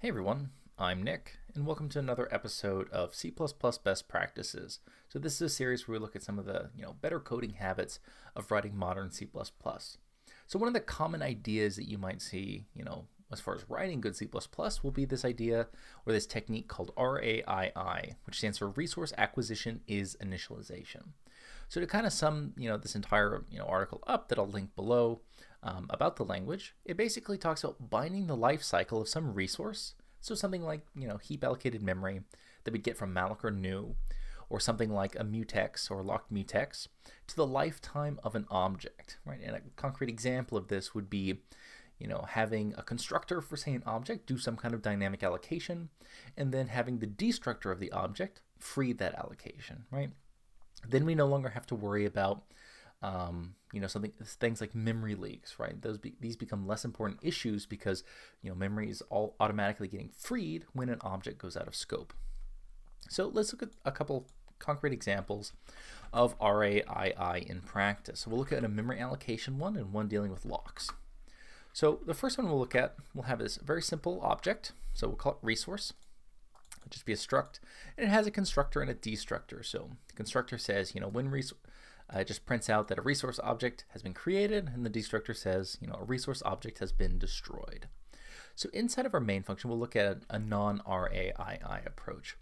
Hey everyone, I'm Nick, and welcome to another episode of C++ Best Practices. So this is a series where we look at some of the you know better coding habits of writing modern C++. So one of the common ideas that you might see, you know, as far as writing good C++ will be this idea or this technique called RAII, which stands for Resource Acquisition is Initialization. So to kind of sum, you know, this entire you know article up that I'll link below um, about the language, it basically talks about binding the life cycle of some resource. So something like you know heap allocated memory that we get from malloc or new, or something like a mutex or locked mutex to the lifetime of an object, right? And a concrete example of this would be you know, having a constructor for say an object do some kind of dynamic allocation, and then having the destructor of the object free that allocation, right? Then we no longer have to worry about um, you know something things like memory leaks right? Those be, these become less important issues because you know memory is all automatically getting freed when an object goes out of scope. So let's look at a couple concrete examples of RAII in practice. So we'll look at a memory allocation one and one dealing with locks. So the first one we'll look at we'll have this very simple object. So we'll call it resource. It'll just be a struct and it has a constructor and a destructor. So the constructor says you know when resource uh, it just prints out that a resource object has been created and the destructor says, you know, a resource object has been destroyed. So inside of our main function, we'll look at a non-RAII approach.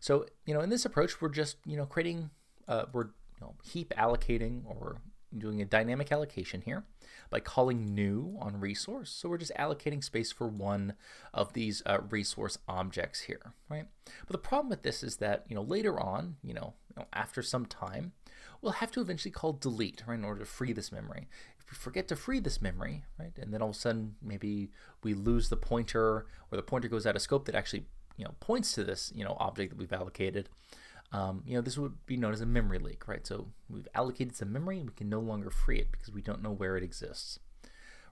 So, you know, in this approach, we're just, you know, creating, uh, we're you know, heap allocating or doing a dynamic allocation here by calling new on resource. So we're just allocating space for one of these uh, resource objects here, right? But the problem with this is that, you know, later on, you know, after some time, we'll have to eventually call delete right, in order to free this memory. If we forget to free this memory, right, and then all of a sudden maybe we lose the pointer or the pointer goes out of scope that actually you know points to this you know object that we've allocated. Um, you know this would be known as a memory leak, right? So we've allocated some memory and we can no longer free it because we don't know where it exists.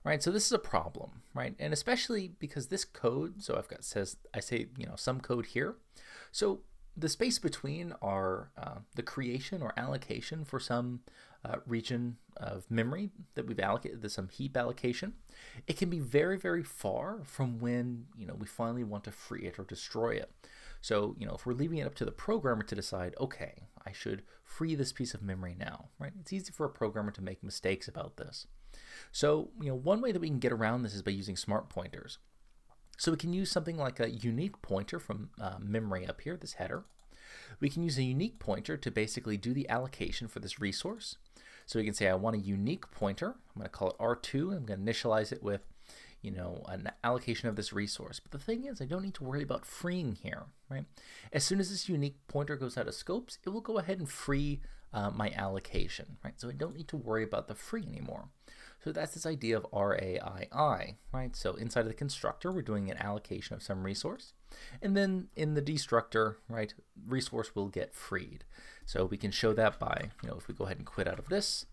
Right, so this is a problem, right? And especially because this code, so I've got says I say you know some code here. So the space between are uh, the creation or allocation for some uh, region of memory that we've allocated, there's some heap allocation. It can be very, very far from when you know we finally want to free it or destroy it. So you know if we're leaving it up to the programmer to decide, okay, I should free this piece of memory now, right? It's easy for a programmer to make mistakes about this. So you know one way that we can get around this is by using smart pointers. So we can use something like a unique pointer from uh, memory up here, this header. We can use a unique pointer to basically do the allocation for this resource. So we can say I want a unique pointer. I'm going to call it R2. I'm going to initialize it with you know, an allocation of this resource. But the thing is, I don't need to worry about freeing here, right? As soon as this unique pointer goes out of scopes, it will go ahead and free uh, my allocation, right? So I don't need to worry about the free anymore. So that's this idea of RAII, right? So inside of the constructor, we're doing an allocation of some resource. And then in the destructor, right, resource will get freed. So we can show that by, you know, if we go ahead and quit out of this,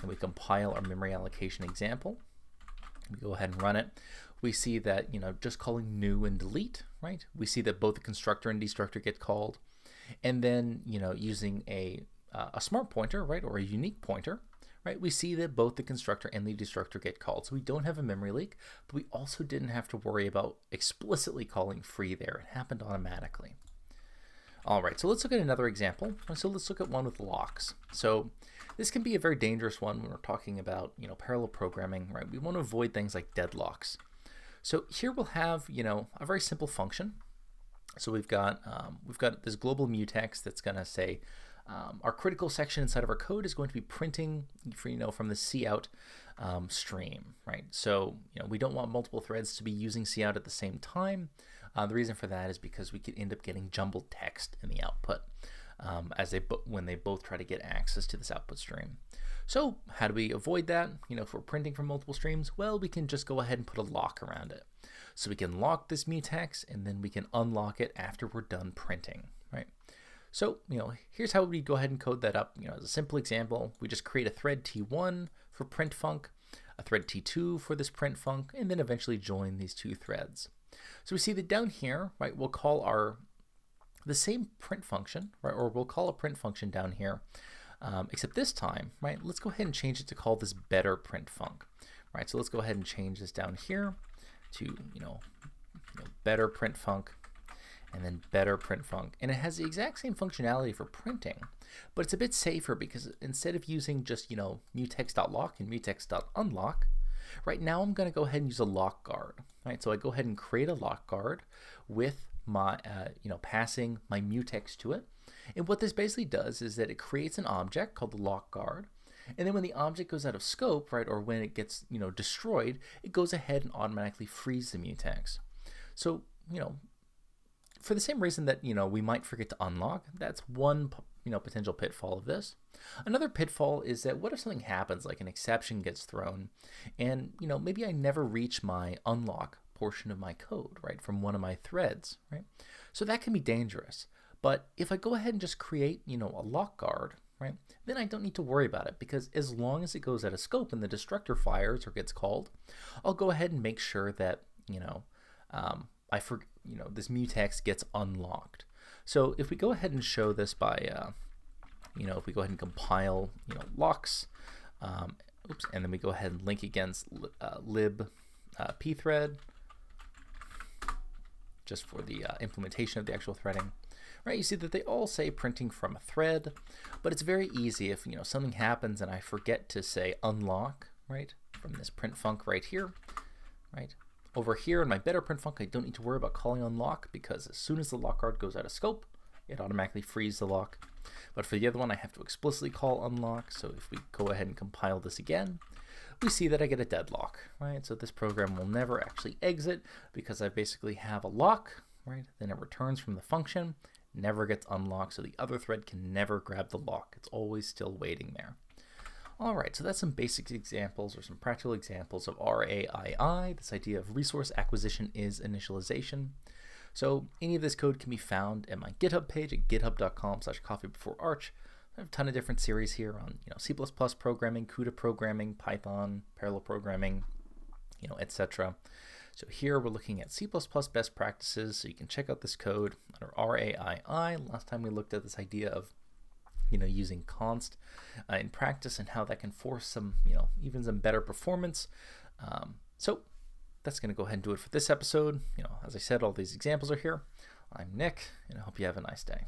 and we compile our memory allocation example, we go ahead and run it, we see that, you know, just calling new and delete, right, we see that both the constructor and destructor get called. And then, you know, using a, uh, a smart pointer, right, or a unique pointer, right, we see that both the constructor and the destructor get called. So we don't have a memory leak, but we also didn't have to worry about explicitly calling free there. It happened automatically. All right, so let's look at another example. So let's look at one with locks. So this can be a very dangerous one when we're talking about, you know, parallel programming, right? We want to avoid things like deadlocks. So here we'll have, you know, a very simple function. So we've got um, we've got this global mutex that's going to say um, our critical section inside of our code is going to be printing for, you know, from the cout um, stream, right? So, you know, we don't want multiple threads to be using cout at the same time. Uh, the reason for that is because we could end up getting jumbled text in the output um, as they when they both try to get access to this output stream. So how do we avoid that? You know, if we're printing from multiple streams, well, we can just go ahead and put a lock around it. So we can lock this mutex and then we can unlock it after we're done printing, right? So, you know, here's how we go ahead and code that up. You know, as a simple example, we just create a thread T1 for print func, a thread T2 for this print func, and then eventually join these two threads. So we see that down here, right, we'll call our the same print function, right, or we'll call a print function down here, um, except this time, right, let's go ahead and change it to call this better print func, right? So let's go ahead and change this down here to, you know, you know, better print func, and then better print func. And it has the exact same functionality for printing, but it's a bit safer because instead of using just, you know, mutex.lock and mutex.unlock, right now I'm going to go ahead and use a lock guard. Right, so I go ahead and create a lock guard with my, uh, you know, passing my mutex to it. And what this basically does is that it creates an object called the lock guard. And then when the object goes out of scope, right, or when it gets, you know, destroyed, it goes ahead and automatically frees the mutex. So, you know, for the same reason that, you know, we might forget to unlock, that's one, you know, potential pitfall of this. Another pitfall is that what if something happens, like an exception gets thrown, and, you know, maybe I never reach my unlock portion of my code, right, from one of my threads, right? So that can be dangerous. But if I go ahead and just create, you know, a lock guard, right, then I don't need to worry about it because as long as it goes out of scope and the destructor fires or gets called, I'll go ahead and make sure that, you know, um, I for, you know, this mutex gets unlocked. So if we go ahead and show this by, uh, you know, if we go ahead and compile, you know, locks, um, oops, and then we go ahead and link against uh, lib uh, pthread, just for the uh, implementation of the actual threading right? You see that they all say printing from a thread, but it's very easy if, you know, something happens and I forget to say unlock, right, from this print func right here, right? Over here in my better print func, I don't need to worry about calling unlock because as soon as the lock guard goes out of scope, it automatically frees the lock. But for the other one, I have to explicitly call unlock. So if we go ahead and compile this again, we see that I get a deadlock, right? So this program will never actually exit because I basically have a lock, right? Then it returns from the function never gets unlocked, so the other thread can never grab the lock. It's always still waiting there. All right, so that's some basic examples or some practical examples of RAII. This idea of resource acquisition is initialization. So any of this code can be found at my GitHub page at github.com slash coffee before arch. I have a ton of different series here on you know C++ programming, CUDA programming, Python, parallel programming, you know, etc. So here we're looking at C++ best practices, so you can check out this code under RAII. Last time we looked at this idea of you know, using const uh, in practice and how that can force some, you know, even some better performance. Um, so that's going to go ahead and do it for this episode. You know, as I said, all these examples are here. I'm Nick, and I hope you have a nice day.